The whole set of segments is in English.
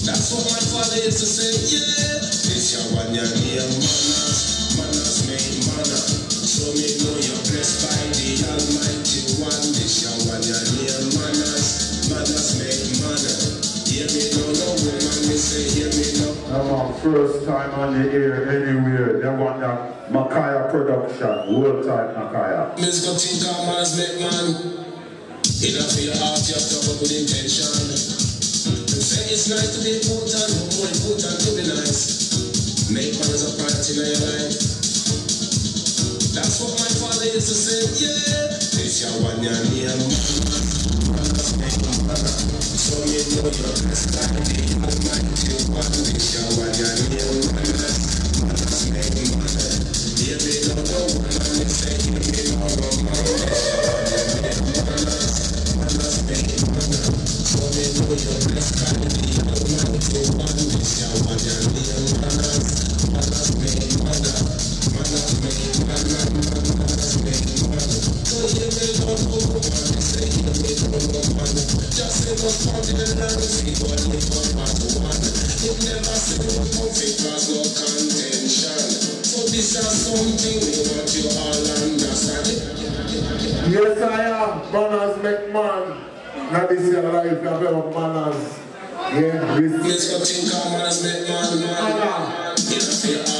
That's what my father used to say, yeah. This your one your name, manners, manners make manner. So me know you're blessed by the Almighty One. This your one your name, manners, manners make manner. Hear me now, no woman, me say, hear me now. I'm on first time on the air anywhere. They want that Makaya production, world type Makaya. Think of manners make man. In a your heart, you have a good intention. They it's nice to be important, but more important to be nice. Make manners a priority in your life. That's what my father used to say, yeah. This your one your manners make manner. So me know you're blessed by the Almighty One. This your one your name, manners, manners make manner. Hear me now, no woman, me say, hear me now, no man. This your one your name, manners, manners make. So me know you're blessed me now, no man. Just say no party and see on one. You never say no comfy cause no contention. So this is something we want you all understand. Yes, I am. Manners make man. Now this is your life, you have ever manners. Yeah, this Let's go think of manners make man, man. You know, for your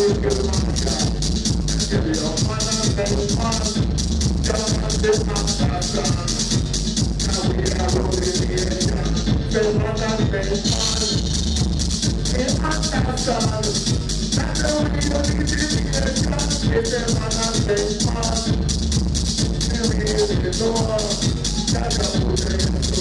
Tribulation. You